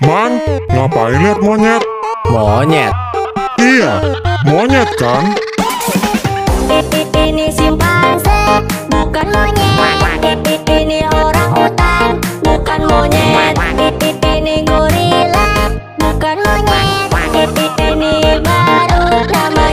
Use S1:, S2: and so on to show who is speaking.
S1: Man, ngapain lihat monyet?
S2: Monyet?
S1: Iya, monyet kan?
S3: Ini simpanse, bukan monyet. Ini orang hutan, bukan monyet.